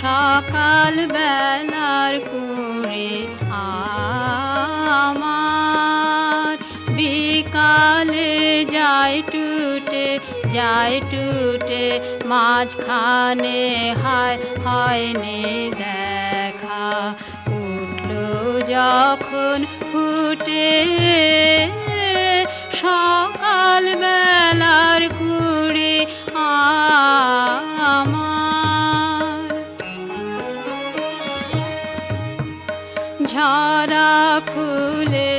সকাল বেলার কুড়ে আমার। বিকালে যায় টুটে যায় টুটে, মাঝখানে হায় হয়নি দেখা। উঠল যখন ফুটে, সকাল বেলার কুড়ে আমার झारा फूले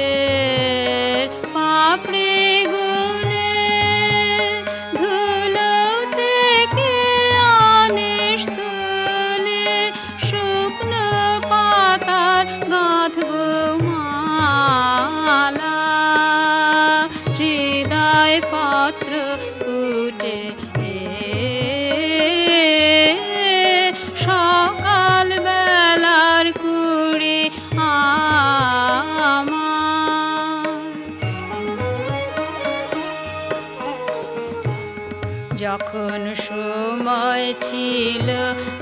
যখন সময় ছিল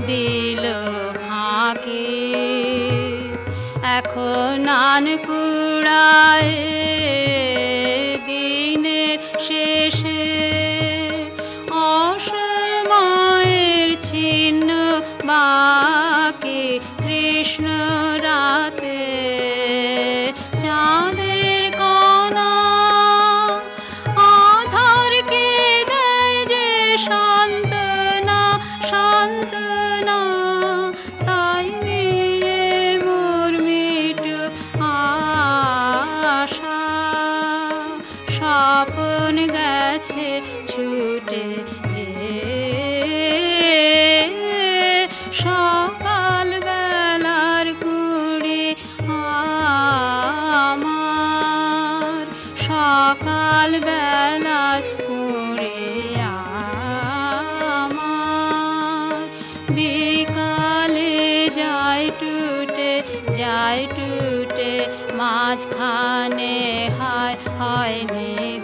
দিল ফাঁকে। এখন আন কুড়ায় দিনের শেষে। অসময়ের ছিন্ন বাকি স্বপন গেছে ছুটে সকাল আমার আমার। বিকালে যায় টুটে যায় টুটে মাঝখানে হয় হয়নি